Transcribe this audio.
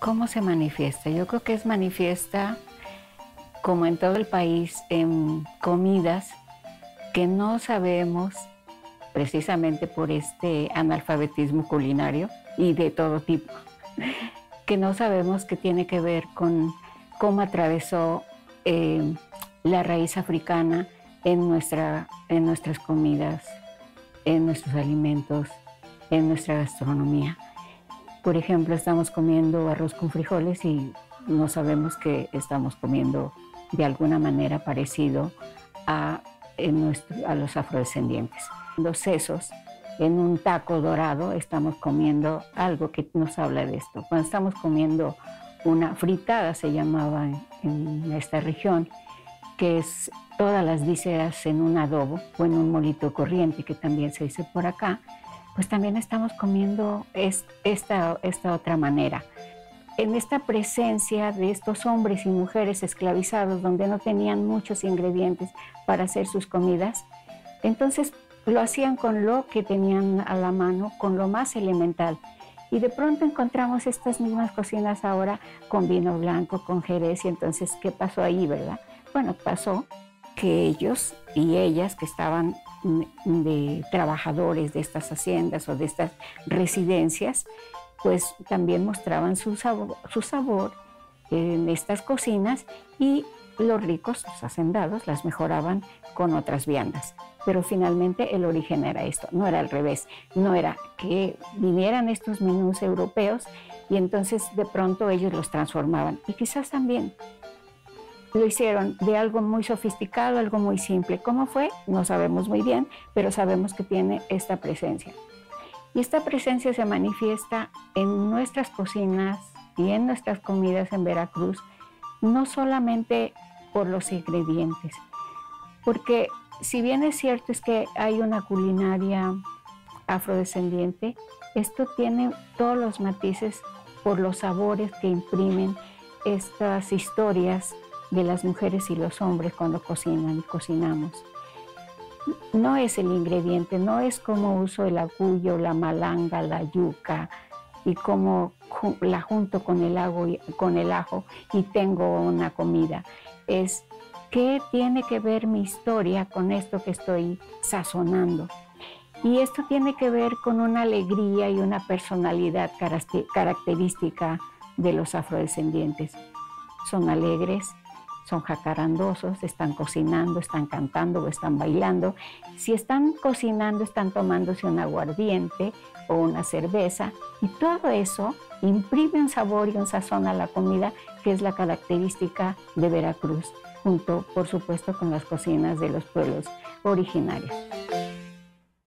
¿Cómo se manifiesta? Yo creo que es manifiesta como en todo el país en comidas que no sabemos precisamente por este analfabetismo culinario y de todo tipo, que no sabemos qué tiene que ver con cómo atravesó eh, la raíz africana en, nuestra, en nuestras comidas, en nuestros alimentos, en nuestra gastronomía. Por ejemplo, estamos comiendo arroz con frijoles y no sabemos que estamos comiendo de alguna manera parecido a, a los afrodescendientes. Los sesos, en un taco dorado, estamos comiendo algo que nos habla de esto. Cuando estamos comiendo una fritada, se llamaba en esta región, que es todas las vísceras en un adobo o en un molito corriente, que también se dice por acá, pues también estamos comiendo esta, esta otra manera. En esta presencia de estos hombres y mujeres esclavizados, donde no tenían muchos ingredientes para hacer sus comidas, entonces lo hacían con lo que tenían a la mano, con lo más elemental. Y de pronto encontramos estas mismas cocinas ahora con vino blanco, con jerez, y entonces, ¿qué pasó ahí, verdad? Bueno, pasó que ellos y ellas que estaban de trabajadores de estas haciendas o de estas residencias, pues también mostraban su sabor, su sabor en estas cocinas y los ricos, los hacendados, las mejoraban con otras viandas. Pero finalmente el origen era esto, no era al revés, no era que vinieran estos menús europeos y entonces de pronto ellos los transformaban. Y quizás también lo hicieron de algo muy sofisticado, algo muy simple. ¿Cómo fue? No sabemos muy bien, pero sabemos que tiene esta presencia. Y esta presencia se manifiesta en nuestras cocinas y en nuestras comidas en Veracruz, no solamente por los ingredientes, porque si bien es cierto es que hay una culinaria afrodescendiente, esto tiene todos los matices por los sabores que imprimen estas historias de las mujeres y los hombres cuando cocinan y cocinamos. No es el ingrediente, no es como uso el agullo, la malanga, la yuca y cómo la junto con el, ajo, con el ajo y tengo una comida. Es qué tiene que ver mi historia con esto que estoy sazonando. Y esto tiene que ver con una alegría y una personalidad característica de los afrodescendientes. Son alegres, son jacarandosos, están cocinando, están cantando o están bailando. Si están cocinando, están tomándose un aguardiente o una cerveza y todo eso imprime un sabor y un sazón a la comida que es la característica de Veracruz, junto por supuesto con las cocinas de los pueblos originarios.